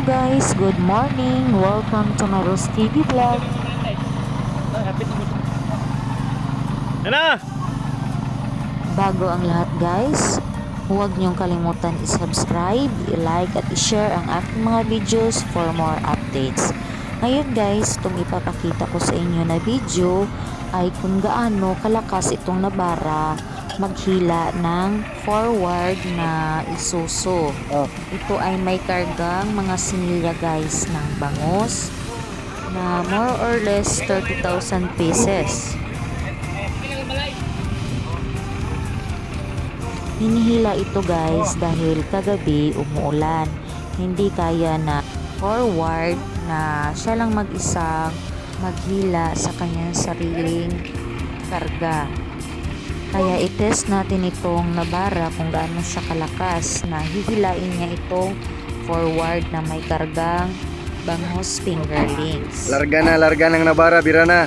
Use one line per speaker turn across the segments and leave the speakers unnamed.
Hello guys, good morning. Welcome to my Rose TV vlog.
Ano?
Bago ang lahat guys, huwag niyong kalimutan i-subscribe, i-like at i-share ang aking mga videos for more updates. Ngayon guys, itong ipapakita ko sa inyo na video ay kung gaano kalakas itong nabara maghila ng forward na isuso.
Oh.
Ito ay may kargang mga sinilya guys ng bangus na more or less 30,000 pieces. Hinihila ito guys dahil kagabi umuulan. Hindi kaya na forward na siya lang mag-isa maghila sa kanyang sariling karga. Kaya itest natin itong nabara kung gaano siya kalakas na hihilain niya itong forward na may kargang bangus fingerlings.
Larga na, larga ng nabara, bira na.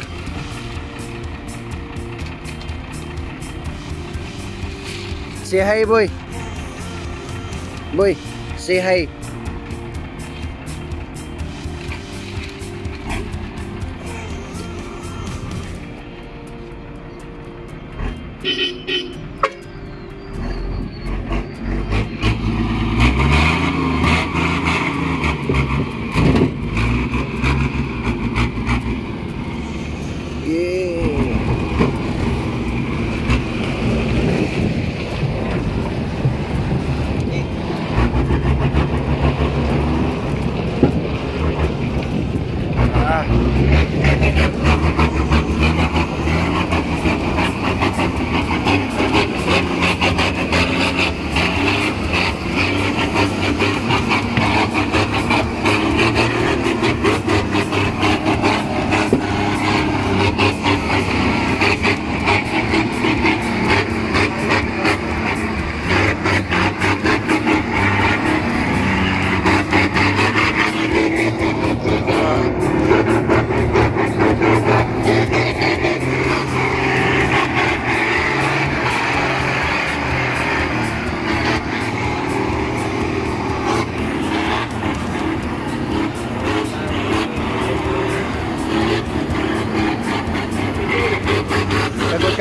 Say hi, boy. Boy, say hi.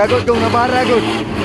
Cagod barra nabaragod.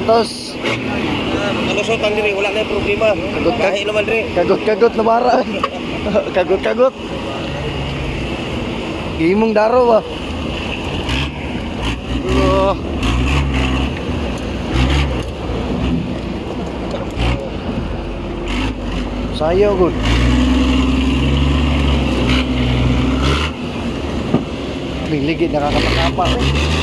Kantos. Kalusot ang diri, wala na yung problema.
Kagot ka-
Kahit naman diri.
Kagot-kagot nabara. Kagot-kagot. Gimong daro ba? Oh. Sayo good. May ligid nakakapakapa eh.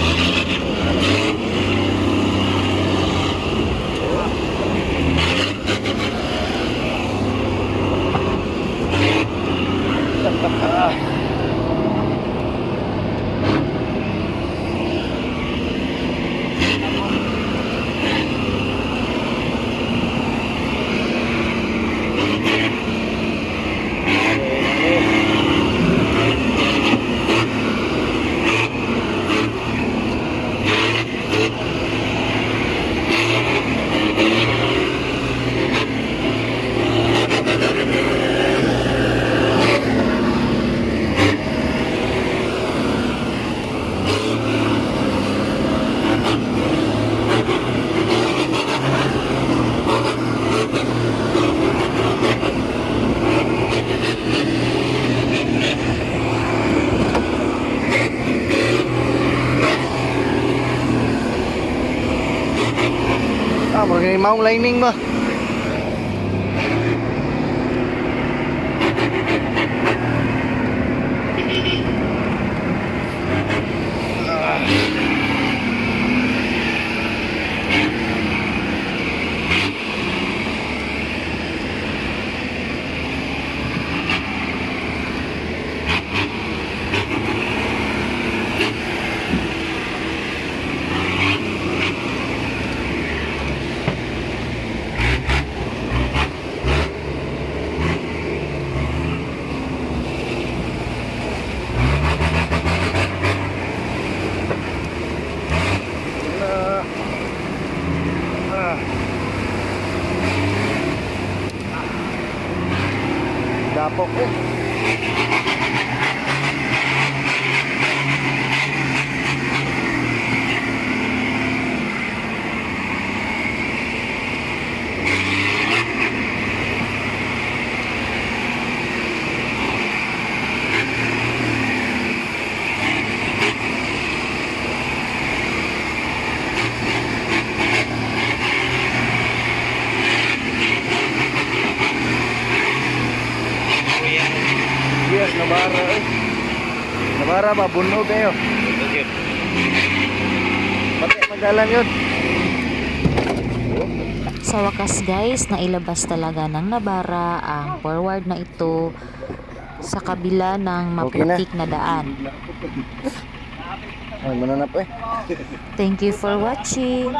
mong lên ninh mà Dapok eh. Yes, nabara eh. Nabara ba? Bunog kayo. Pati magalan yun.
Sa wakas guys, nailabas talaga ng Nabara ang forward na ito sa kabila ng
Okay na.
maputik na daan.
Ay, mananap eh.
Thank you for watching.